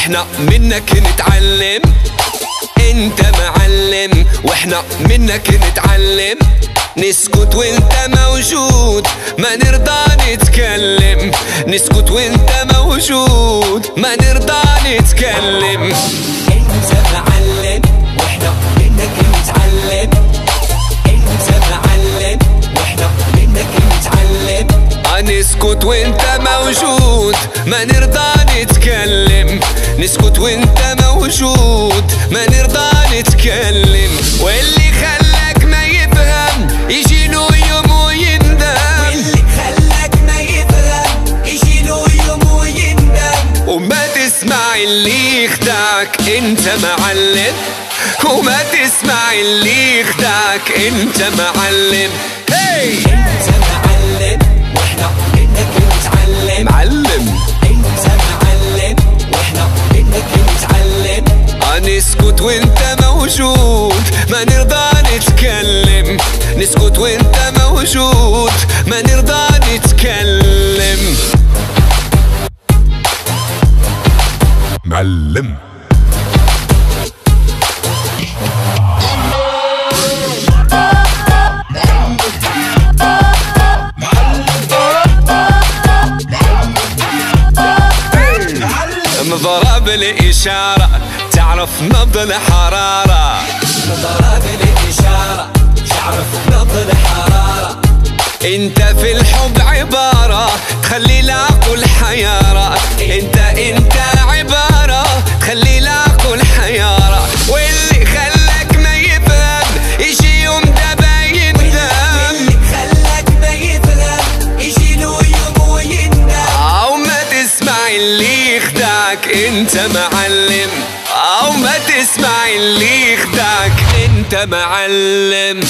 وإحنا منك نتعلم. انت معلم وإحنا منك نتعلم. نسكت وانت موجود ما نرضى نتكلم. نسكت وانت موجود ما نرضى نتكلم. انت معلم وإحنا منك نتعلم. نسكت وانت موجود ما نرضى نتكلم. نسكت وانت موجود ما نرضى نتكلم. واللي خلاك ما يفهم يجي له يوم ويندم. واللي خلاك ما يفهم يجي له يوم ويندم. وما تسمع اللي يخدعك انت معلم. وما تسمع اللي يخدعك انت معلم. هي انت معلم. نسكت وانت موجود ما نرضى نتكلم نسكت وانت موجود ما نرضى نتكلم معلم مضرب الإشارة تعرف نبض الحرارة ضرب الإشارة تعرف نبض الحرارة انت في الحب عبارة تخلي العقل حيارة. انت انت عبارة تخلي العقل حيارة. واللي خلاك ما يفهم يجي يوم دبا يندم واللي خلاك ما يفهم يجي له يوم ويندم. أو ما تسمع اللي يخدعك انت معلم. تسمع اللي يخدعك. انت معلم.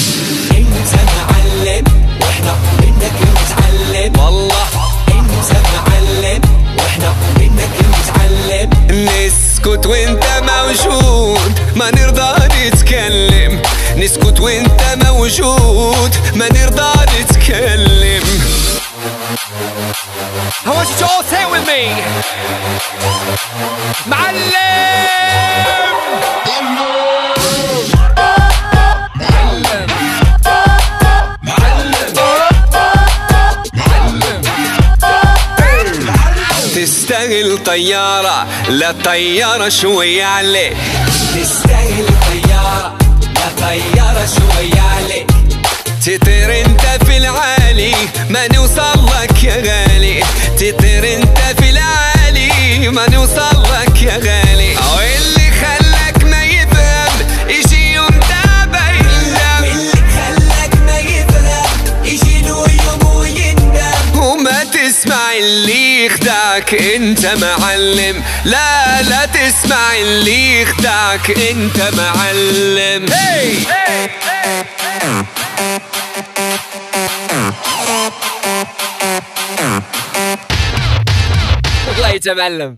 انت معلم وإحنا منك نتعلم والله انت معلم وإحنا منك نتعلم نسكت وانت موجود ما نرضى نتكلم. نسكت وانت موجود ما نرضى نتكلم. I want you to all say it with me. معلم تستاهل طيارة لا طيارة شوية عليك. تستاهل طيارة لا طيارة شوية عليك. تطير انت في العالي ما نوصل يا غالي. تطير انت في العالي. ما نوصل لك يا غالي. واللي خلاك ما يفهم يجي يوم دابا يندم واللي خلاك ما يفهم يجي له يوم ويندم. وما تسمع اللي يخدعك انت معلم. لا لا تسمع اللي يخدعك انت معلم. Hey! والله يتبلم